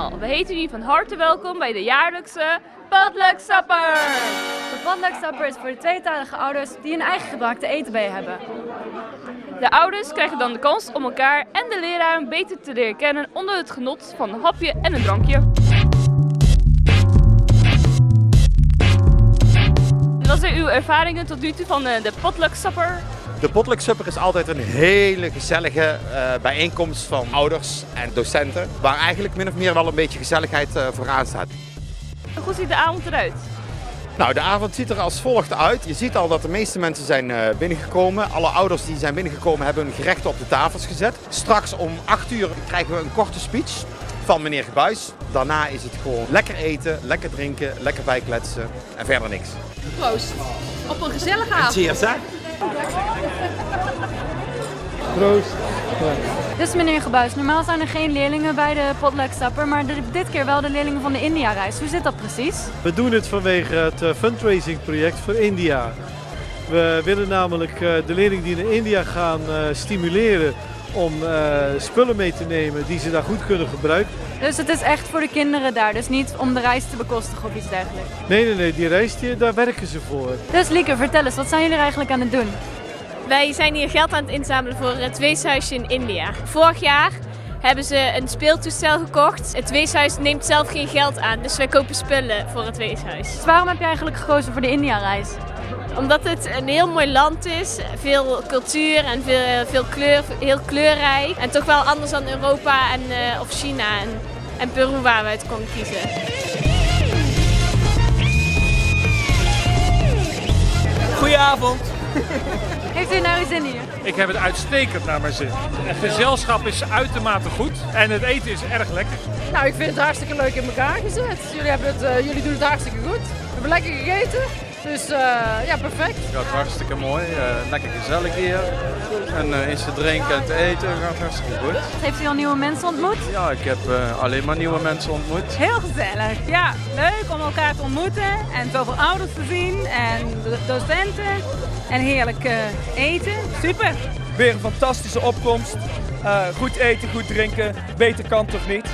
allemaal. We heten jullie van harte welkom bij de jaarlijkse Potluck Supper. De Potluck Supper is voor de tweetalige ouders die een eigen gebakte eten bij hebben. De ouders krijgen dan de kans om elkaar en de leraren beter te leren kennen onder het genot van een hapje en een drankje. Wat zijn uw ervaringen tot nu toe van eh, de Potluck Supper? De Potluck Supper is altijd een hele gezellige uh, bijeenkomst van ouders en docenten. Waar eigenlijk min of meer wel een beetje gezelligheid uh, vooraan staat. Hoe ziet de avond eruit? Nou, de avond ziet er als volgt uit. Je ziet al dat de meeste mensen zijn uh, binnengekomen. Alle ouders die zijn binnengekomen hebben hun gerechten op de tafels gezet. Straks om 8 uur krijgen we een korte speech van meneer Gebuis. Daarna is het gewoon lekker eten, lekker drinken, lekker bijkletsen en verder niks. Proost. Op een gezellige avond. Cheers hè. Proost. Dus meneer Gebuis, normaal zijn er geen leerlingen bij de Potluck Supper, maar dit keer wel de leerlingen van de India-reis. Hoe zit dat precies? We doen het vanwege het eh, fundraising project voor India. We willen namelijk eh, de leerlingen die naar India gaan eh, stimuleren om spullen mee te nemen die ze daar goed kunnen gebruiken. Dus het is echt voor de kinderen daar, dus niet om de reis te bekostigen of iets dergelijks? Nee, nee, nee, die reis daar werken ze voor. Dus Lieke, vertel eens, wat zijn jullie eigenlijk aan het doen? Wij zijn hier geld aan het inzamelen voor het weeshuisje in India. Vorig jaar hebben ze een speeltoestel gekocht. Het weeshuis neemt zelf geen geld aan, dus wij kopen spullen voor het weeshuis. Dus waarom heb je eigenlijk gekozen voor de India-reis? Omdat het een heel mooi land is, veel cultuur en veel, veel kleur, heel kleurrijk. En toch wel anders dan Europa en, uh, of China en, en Peru waar we uit konden kiezen. Goedenavond. Heeft u nou uw zin hier? Ik heb het uitstekend naar mijn zin. Het gezelschap is uitermate goed en het eten is erg lekker. Nou, ik vind het hartstikke leuk in elkaar gezet. Jullie, hebben het, uh, jullie doen het hartstikke goed. We hebben lekker gegeten. Dus uh, ja, perfect. Het gaat hartstikke mooi. Uh, lekker gezellig hier. En uh, iets te drinken en te eten gaat hartstikke goed. Heeft u al nieuwe mensen ontmoet? Ja, ik heb alleen maar nieuwe mensen ontmoet. Heel gezellig. Ja, leuk om elkaar te ontmoeten en zoveel ouders te zien en docenten. En heerlijk eten. Super. Weer een fantastische opkomst. goed eten, goed drinken. Beter kan toch niet?